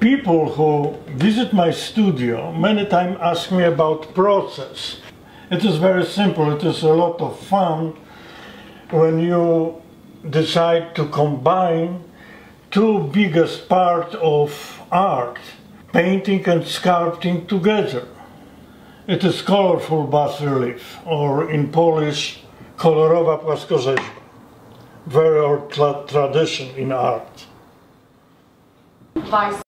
People who visit my studio many times ask me about process. It is very simple. It is a lot of fun when you decide to combine two biggest parts of art, painting and sculpting together. It is colorful bas relief, or in Polish, kolorowa płaskorzeźba. Very old tra- tradition in art. Vice